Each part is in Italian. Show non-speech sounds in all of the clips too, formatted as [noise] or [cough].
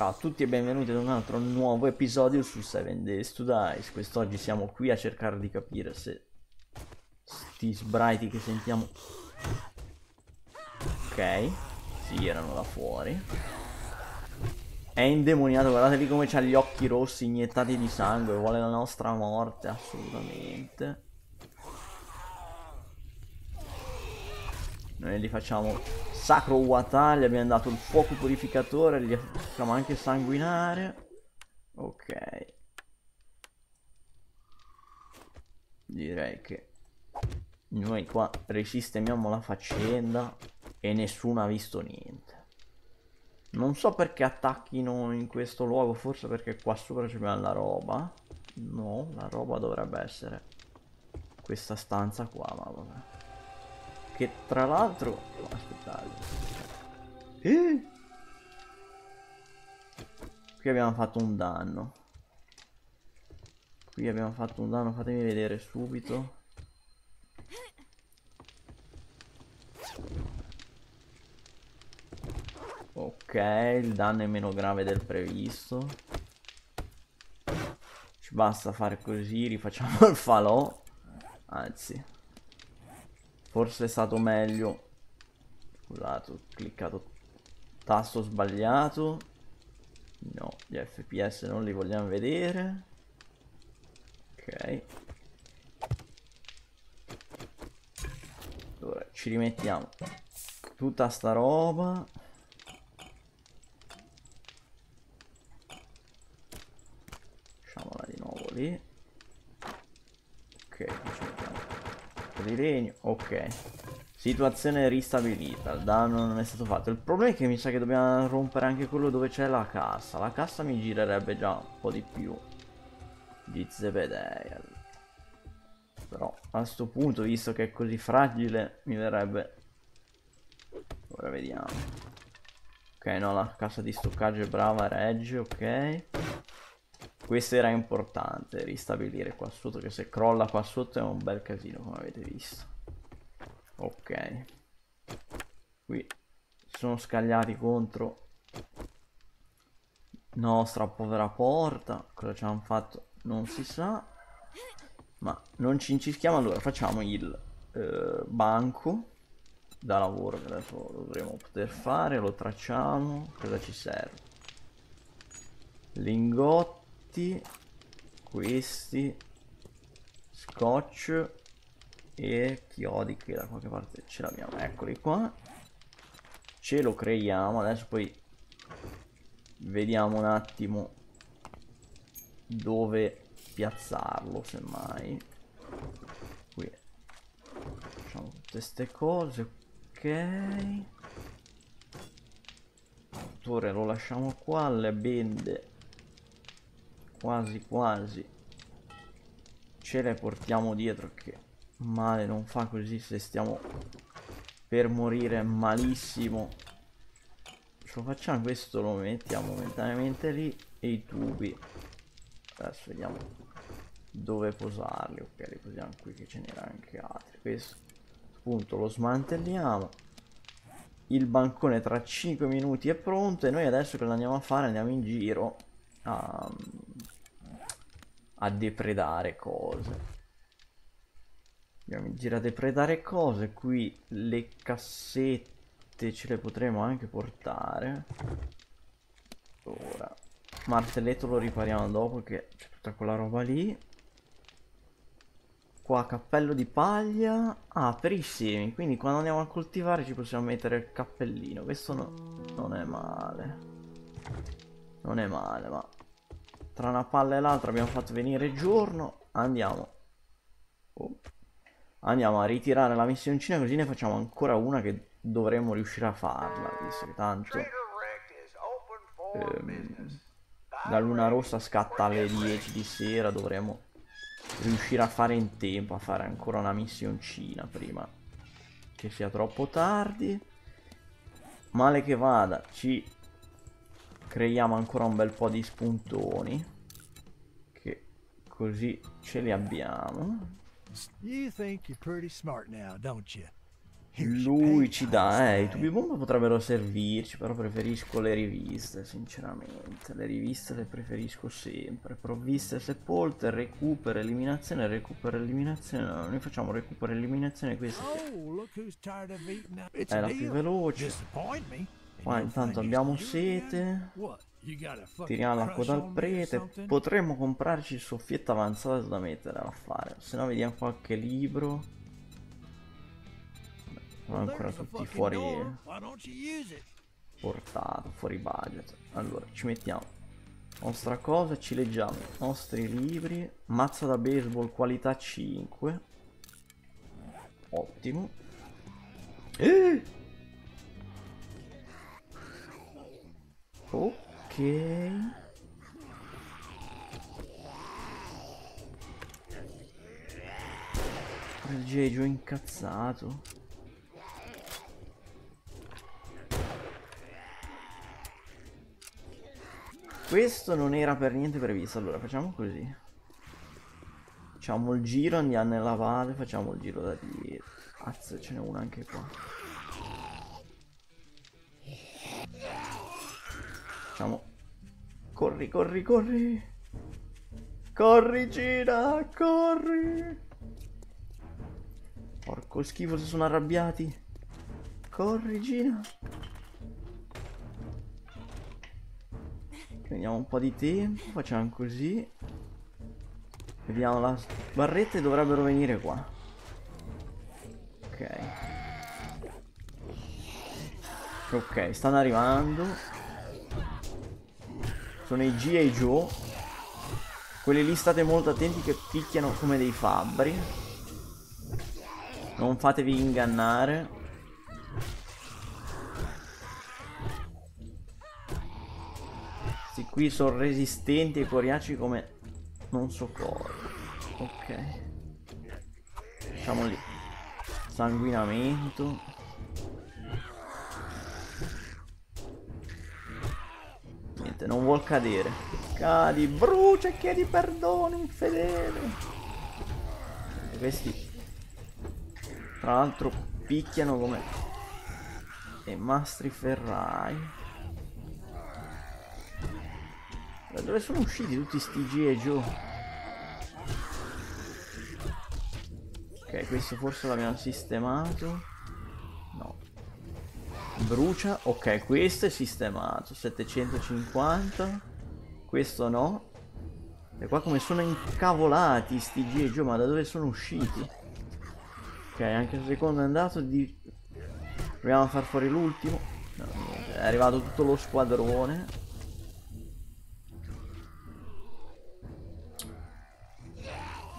Ciao a tutti e benvenuti ad un altro nuovo episodio su 7 Days to Dice. Quest'oggi siamo qui a cercare di capire se sti sbraiti che sentiamo... Ok, sì, erano da fuori. È indemoniato, guardate lì come c'ha gli occhi rossi iniettati di sangue, vuole la nostra morte, assolutamente. Noi gli facciamo sacro Wata, gli abbiamo dato il fuoco purificatore, gli facciamo anche sanguinare. Ok. Direi che noi qua risistemiamo la faccenda e nessuno ha visto niente. Non so perché attacchino in questo luogo, forse perché qua sopra c'è la roba. No, la roba dovrebbe essere questa stanza qua, ma vabbè. Che tra l'altro... Aspettate. Eh? Qui abbiamo fatto un danno. Qui abbiamo fatto un danno, fatemi vedere subito. Ok, il danno è meno grave del previsto. Ci basta fare così, rifacciamo [laughs] il falò. Anzi, Forse è stato meglio. Scusate, ho cliccato tasto sbagliato. No, gli FPS non li vogliamo vedere. Ok. Allora, ci rimettiamo tutta sta roba. Lasciamola di nuovo lì. Ok, di legno, ok. Situazione ristabilita, il danno non è stato fatto. Il problema è che mi sa che dobbiamo rompere anche quello dove c'è la cassa. La cassa mi girerebbe già un po' di più di Zebedee. Però a sto punto, visto che è così fragile, mi verrebbe... Ora vediamo. Ok, no, la cassa di stoccaggio è brava, regge, ok. Questo era importante, ristabilire qua sotto, che se crolla qua sotto è un bel casino, come avete visto. Ok. Qui sono scagliati contro nostra povera porta. Cosa ci hanno fatto non si sa. Ma non ci incischiamo, allora facciamo il eh, banco da lavoro che adesso dovremo poter fare, lo tracciamo. Cosa ci serve? Lingotto questi questi scotch e chiodi che da qualche parte ce l'abbiamo. Eccoli qua. Ce lo creiamo. Adesso poi vediamo un attimo dove piazzarlo semmai. Qui. Facciamo tutte queste cose ok. L'autore lo lasciamo qua le bende quasi quasi ce le portiamo dietro che male non fa così se stiamo per morire malissimo. Ce lo facciamo questo lo mettiamo momentaneamente lì e i tubi. Adesso vediamo dove posarli. Ok li posiamo qui che ce n'era anche altri. Questo appunto lo smantelliamo. Il bancone tra 5 minuti è pronto e noi adesso cosa andiamo a fare andiamo in giro a a depredare cose. Andiamo in giro a depredare cose. Qui le cassette ce le potremo anche portare. Ora, martelletto lo ripariamo dopo che c'è tutta quella roba lì. Qua cappello di paglia. Ah, per i semi. Quindi quando andiamo a coltivare ci possiamo mettere il cappellino. Questo no, non è male. Non è male, ma tra una palla e l'altra abbiamo fatto venire giorno. Andiamo. Oh. Andiamo a ritirare la missioncina così ne facciamo ancora una che dovremmo riuscire a farla. Visto che tanto... Ehm, la luna rossa scatta alle 10 di sera. Dovremmo riuscire a fare in tempo a fare ancora una missioncina prima che sia troppo tardi. Male che vada, ci creiamo ancora un bel po' di spuntoni che così ce li abbiamo? Lui ci dà, eh, i tubi bomba potrebbero servirci, però preferisco le riviste, sinceramente. Le riviste le preferisco sempre. Provviste sepolte, recupero, eliminazione, recupero, eliminazione. No, noi facciamo recupero, eliminazione, questa è la più veloce. Qua intanto abbiamo sete. Tiriamo l'acqua dal prete. Potremmo comprarci il soffietto avanzato da mettere a fare. Se no vediamo qualche libro. Sono ancora tutti fuori portato, fuori budget. Allora, ci mettiamo nostra cosa, ci leggiamo nostri libri. Mazza da baseball qualità 5. Ottimo. Eh! Ok. Il Jejo incazzato. Questo non era per niente previsto. Allora, facciamo così. Facciamo il giro, andiamo nella valle, facciamo il giro da dietro. Cazzo, ce n'è una anche qua. Facciamo... Corri, corri, corri. Corri, gira, corri. Porco schifo se sono arrabbiati. Corri, gira. Prendiamo un po' di tempo, facciamo così. Vediamo la barretta dovrebbero venire qua. Ok. Ok, stanno arrivando. Sono i G.I. Joe. Quelli lì state molto attenti che picchiano come dei fabbri. Non fatevi ingannare. qui sono resistenti e coriaci come non so cosa. Ok. Facciamo. Sanguinamento. Niente, non vuol cadere. Cadi, brucia e chiedi perdono, infedele. E questi, tra l'altro, picchiano come... E mastri ferrai. Da dove sono usciti tutti sti G giù? Ok, questo forse l'abbiamo sistemato. Brucia. Ok, questo è sistemato. 750. Questo no. E qua come sono incavolati sti G giù, ma da dove sono usciti? Ok, anche il secondo è andato. Di... Proviamo a far fuori l'ultimo. No, è arrivato tutto lo squadrone.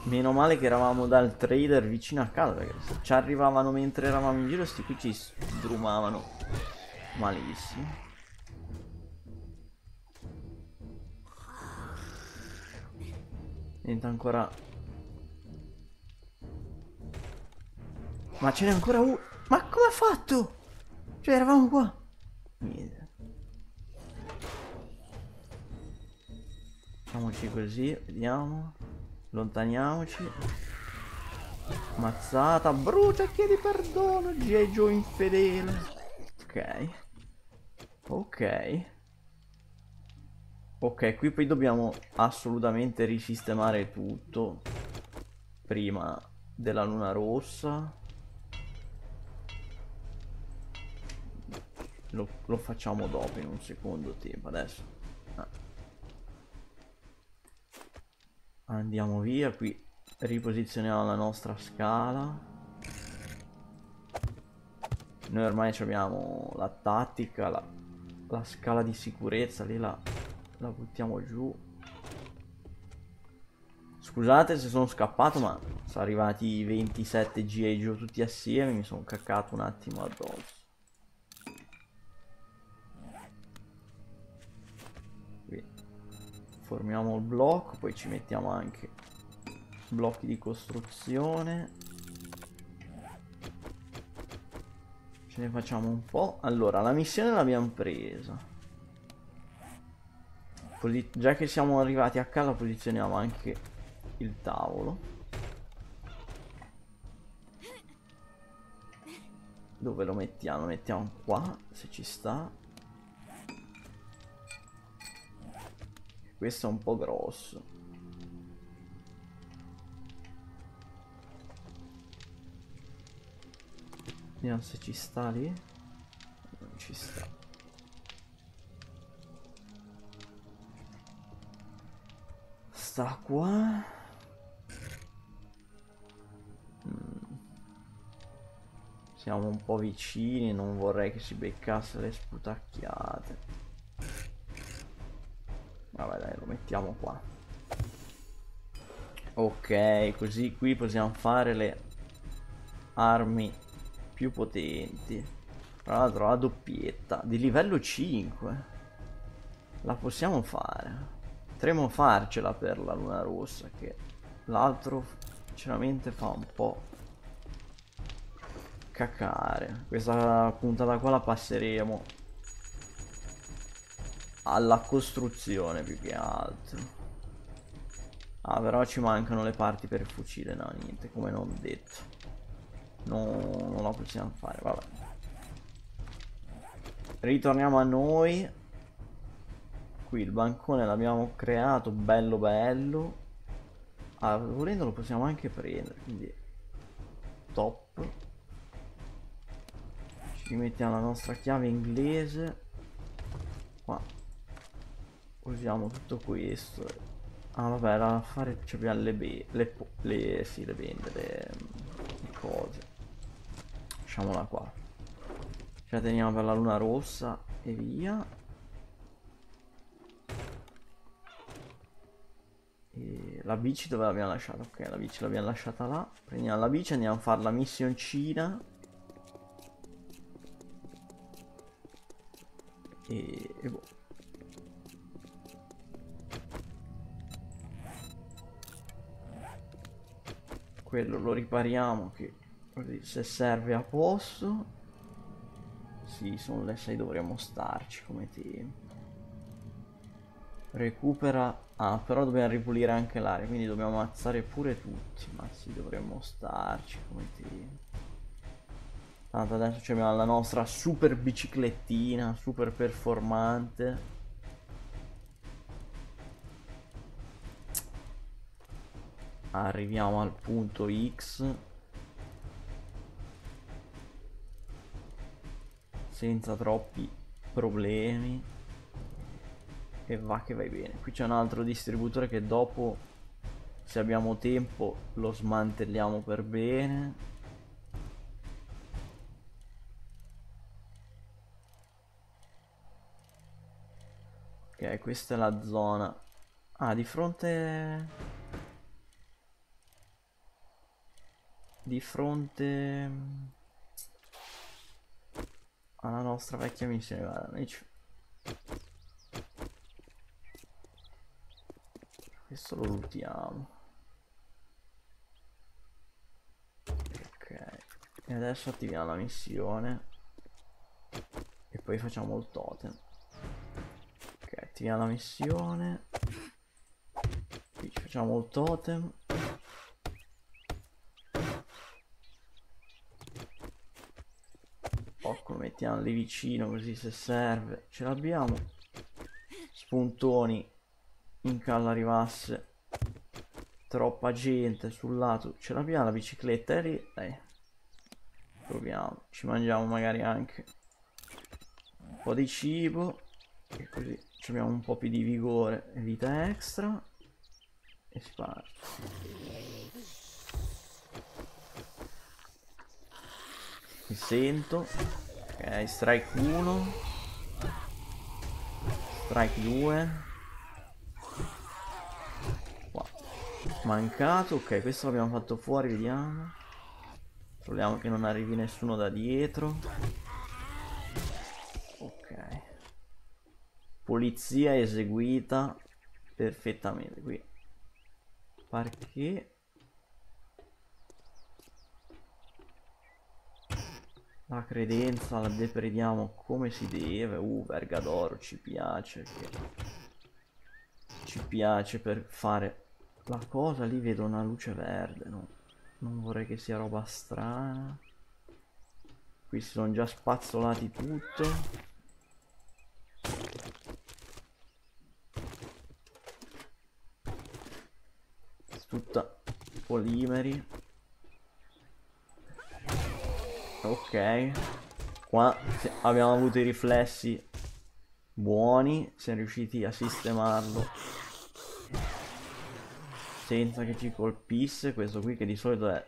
Meno male che eravamo dal trader vicino a casa perché ci arrivavano mentre eravamo in giro sti qui ci sdrumavano malissimo. Niente ancora Ma ce n'è ancora uno Ma come ha fatto? Cioè eravamo qua Niente Facciamoci così Vediamo Allontaniamoci. Mazzata. Brucia, chiedi perdono. Geggio infedele. Ok. Ok. Ok, qui poi dobbiamo assolutamente risistemare tutto. Prima della luna rossa. Lo, lo facciamo dopo in un secondo tempo. Adesso. Ah. Andiamo via, qui riposizioniamo la nostra scala. Noi ormai abbiamo la tattica, la, la scala di sicurezza, lì la, la buttiamo giù. Scusate se sono scappato ma sono arrivati 27 GA giù tutti assieme, mi sono caccato un attimo addosso. formiamo il blocco, poi ci mettiamo anche blocchi di costruzione. Ne facciamo un po'. Allora, la missione l'abbiamo presa. Posi già che siamo arrivati a casa posizioniamo anche il tavolo. Dove lo mettiamo? Lo mettiamo qua, se ci sta. Questo è un po' grosso. Vediamo se ci sta lì. Non ci sta. Sta qua. Mm. Siamo un po' vicini, non vorrei che si beccasse le sputacchiate. Vabbè dai, lo mettiamo qua. Ok, così qui possiamo fare le armi più potenti. Tra l'altro la doppietta di livello 5. La possiamo fare. Potremmo farcela per la luna rossa che l'altro sinceramente fa un po' cacare. Questa puntata qua la passeremo alla costruzione più che altro. Ah, però ci mancano le parti per il fucile, no, niente, come non detto. No, non la possiamo fare, vabbè. Ritorniamo a noi. Qui il bancone l'abbiamo creato, bello bello. Ah, volendo lo possiamo anche prendere, quindi top. Ci mettiamo la nostra chiave inglese. Qua. Usiamo tutto questo. Ah vabbè, da fare ci abbiamo le, be le, le, sì, le bende, le, le cose. Lasciamola qua. Ce la teniamo per la luna rossa e via. E la bici dove l'abbiamo lasciata? Ok, la bici l'abbiamo lasciata là. Prendiamo la bici, andiamo a fare la missioncina. E, e boh. Quello lo ripariamo che Se serve a posto. Sì, sono le 6, dovremmo starci come tempo. Recupera... Ah, però dobbiamo ripulire anche l'aria, quindi dobbiamo ammazzare pure tutti. Ma sì, dovremmo starci come tempo. Tanto adesso abbiamo la nostra super biciclettina, super performante. Arriviamo al punto X. senza troppi problemi. E va che vai bene. Qui c'è un altro distributore che dopo se abbiamo tempo lo smantelliamo per bene. Ok questa è la zona. Ah di fronte di fronte alla nostra vecchia missione guarda noi ci... questo lo lootiamo. Ok. E adesso attiviamo la missione. E poi facciamo il totem. Ok attiviamo la missione. Qui ci facciamo il totem mettiamo lì vicino così se serve. Ce l'abbiamo. Spuntoni in calla arrivasse. Troppa gente sul lato. Ce l'abbiamo la bicicletta? È lì? Dai. Proviamo. Ci mangiamo magari anche un po' di cibo. E così abbiamo un po' più di vigore. E vita extra. E si mi sento Ok, strike 1. Strike 2. Qua. Mancato, ok, questo l'abbiamo fatto fuori, vediamo. Proviamo che non arrivi nessuno da dietro. Ok. Polizia eseguita perfettamente qui. Perché La credenza la deprediamo come si deve. Uh, verga d'oro, ci piace. Che... Ci piace per fare la cosa. Lì vedo una luce verde, no? Non vorrei che sia roba strana. Qui si sono già spazzolati tutto. Tutta polimeri. Ok. Qua abbiamo avuto i riflessi buoni. Siamo riusciti a sistemarlo. Senza che ci colpisse. Questo qui che di solito è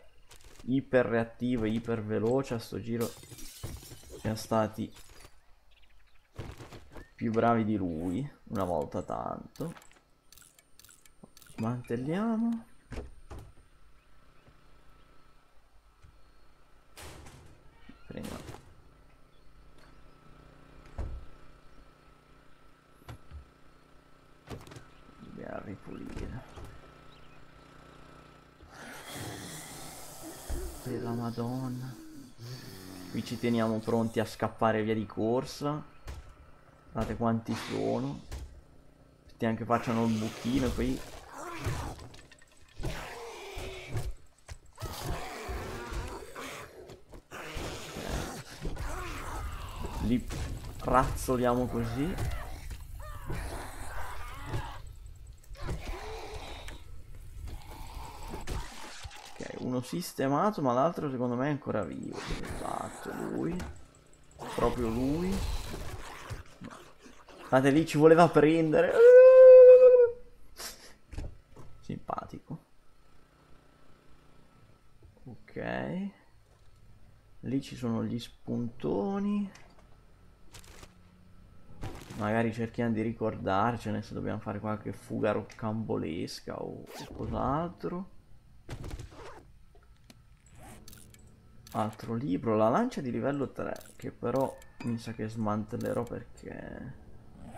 iper reattivo e iper veloce. A sto giro siamo stati più bravi di lui. Una volta tanto. Mantelliamo. Prima. Dobbiamo ripulire. Per la madonna. Qui ci teniamo pronti a scappare via di corsa. Guardate quanti sono. Aspettiamo che facciano il buchino poi li razzoliamo così ok uno sistemato ma l'altro secondo me è ancora vivo esatto lui. Proprio lui. Guardate lì ci voleva prendere. Simpatico. Ok. Lì ci sono gli spuntoni. Magari cerchiamo di ricordarcene se dobbiamo fare qualche fuga roccambolesca o qualcos'altro. Altro libro, la lancia di livello 3, che però mi sa che smantellerò perché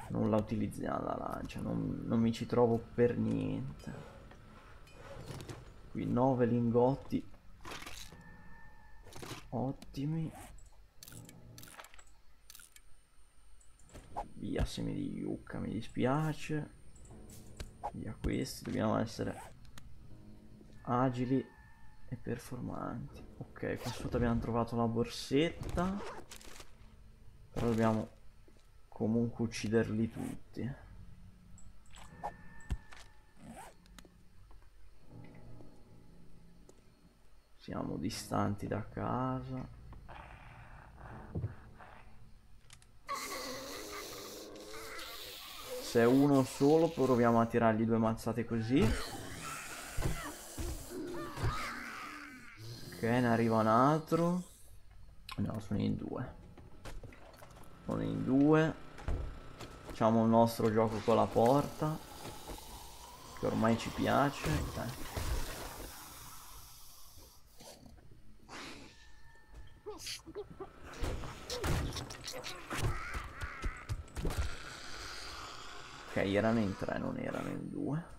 non la utilizziamo la lancia, non, non mi ci trovo per niente. Qui 9 lingotti. Ottimi. Via semi di yucca, mi dispiace. Via questi, dobbiamo essere agili e performanti. Ok, qua sotto abbiamo trovato la borsetta. Però dobbiamo comunque ucciderli tutti. Siamo distanti da casa. Se è uno solo proviamo a tirargli due mazzate così. Ne arriva un altro. No, sono in due. Sono in due. Facciamo il nostro gioco con la porta. Che ormai ci piace. Dai. erano in tre, non erano in due.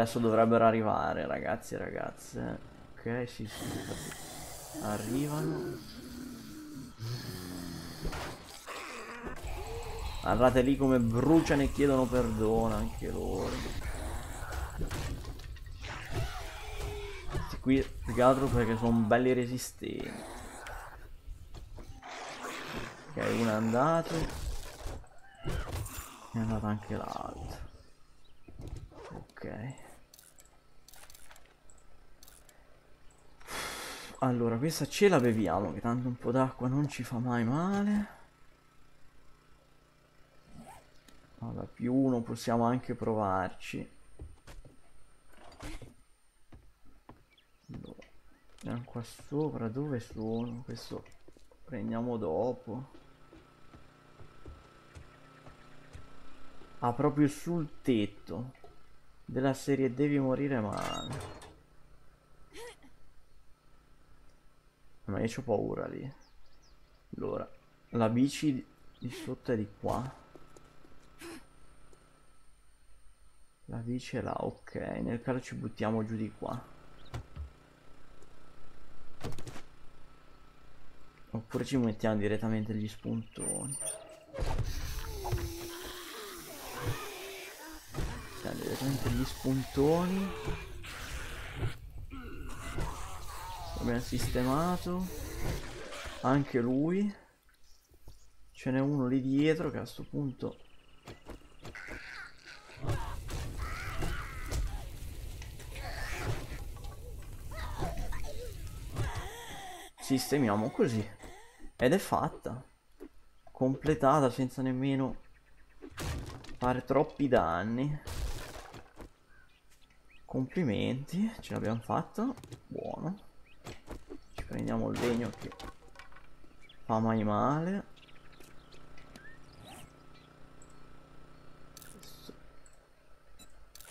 Adesso dovrebbero arrivare ragazzi e ragazze. Ok, sì, sì. Arrivano. Guardate lì come bruciano e chiedono perdono anche loro. Questi qui più che altro perché sono belli resistenti. Ok, uno è andato. È andato anche l'altro. Ok. Allora, questa ce la beviamo, che tanto un po' d'acqua non ci fa mai male. Allora, più uno possiamo anche provarci. Allora, qua sopra, dove sono? Questo prendiamo dopo. Ah, proprio sul tetto della serie devi morire male. Ma io ho paura lì. Allora, La bici di sotto è di qua. La bici è là, ok. Nel caso ci buttiamo giù di qua. Oppure ci mettiamo direttamente gli spuntoni. Mettiamo direttamente gli spuntoni. Abbiamo sistemato. Anche lui. Ce n'è uno lì dietro che a sto punto sistemiamo così. Ed è fatta. Completata senza nemmeno fare troppi danni. Complimenti ce l'abbiamo fatta. Buono prendiamo il legno che fa mai male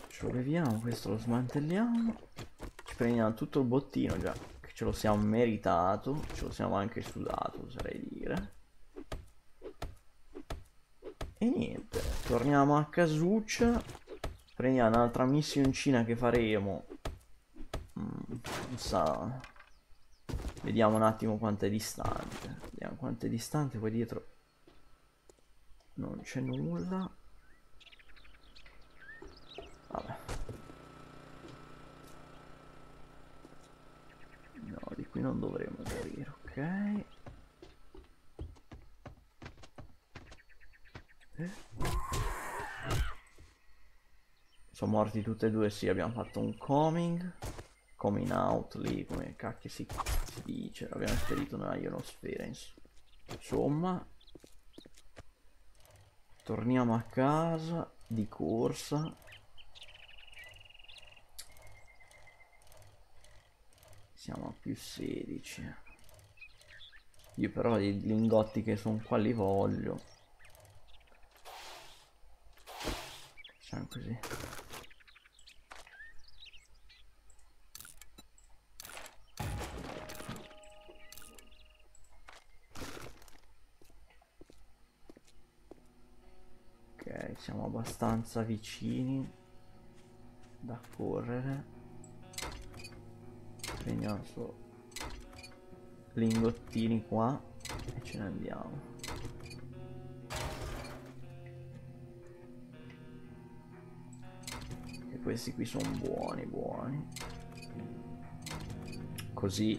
ce lo leviamo questo lo smantelliamo ci prendiamo tutto il bottino già ce lo siamo meritato, ce lo siamo anche sudato, oserei dire. E niente, torniamo a casuccia, prendiamo un'altra missioncina che faremo. Mm, non so. Vediamo un attimo quanto è distante. Vediamo quanto è distante, poi dietro non c'è nulla. Vabbè. qui non dovremo morire, ok? Sono morti tutti e due, sì, abbiamo fatto un coming. Coming out lì, come cacchio si, si dice. L'abbiamo nella ionosfera, insomma. Torniamo a casa di corsa. Siamo a più 16. Io però i lingotti che sono qua li voglio. Facciamo così. Ok, siamo abbastanza vicini da correre. Prendiamo solo lingottini qua e ce ne andiamo. E questi qui sono buoni buoni. Così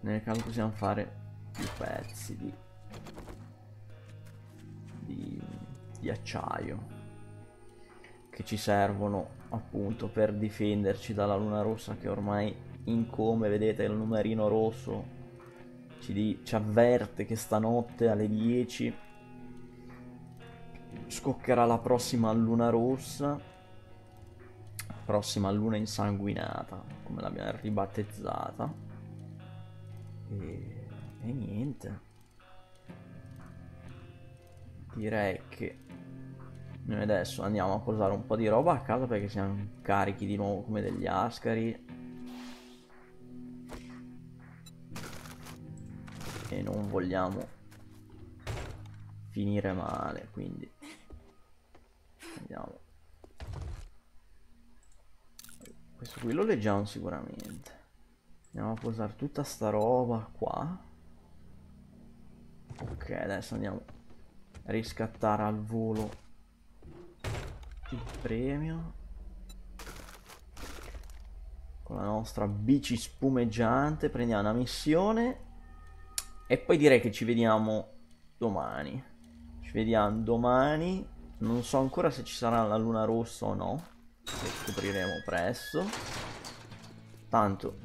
nel caso possiamo fare più pezzi di, di, di acciaio che ci servono appunto per difenderci dalla luna rossa che ormai in come vedete il numerino rosso ci, ci avverte che stanotte alle 10 scoccherà la prossima luna rossa prossima luna insanguinata come l'abbiamo ribattezzata. E, e niente. Direi che noi adesso andiamo a posare un po' di roba a casa perché siamo carichi di nuovo come degli ascari. E non vogliamo finire male quindi. Andiamo. Questo qui lo leggiamo sicuramente. Andiamo a posare tutta sta roba qua. Ok adesso andiamo a riscattare al volo il premio con la nostra bici spumeggiante prendiamo una missione e poi direi che ci vediamo domani. Ci vediamo domani. Non so ancora se ci sarà la luna rossa o no. Lo scopriremo presto. Tanto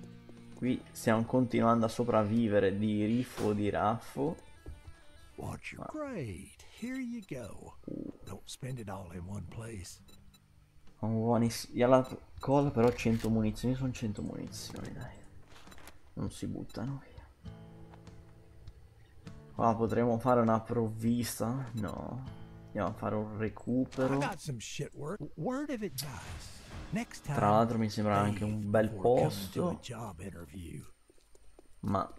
qui stiamo continuando a sopravvivere di riffo o di raffo. Watch your grade. Here you go. Don't spend it all in one place. Buonissimo. La colla però 100 munizioni. Sono 100 munizioni, dai. Non si buttano. Qua potremmo fare una provvista? No. Andiamo a fare un recupero. Tra l'altro mi sembra anche un bel posto. Ma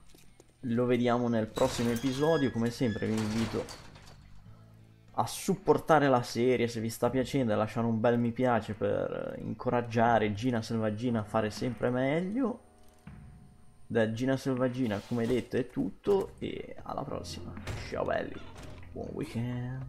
lo vediamo nel prossimo episodio. Come sempre vi invito a supportare la serie se vi sta piacendo e lasciare un bel mi piace per incoraggiare Gina Selvaggina a fare sempre meglio. Da Gina Selvaggina, come detto, è tutto e alla prossima. Ciao belli, buon weekend.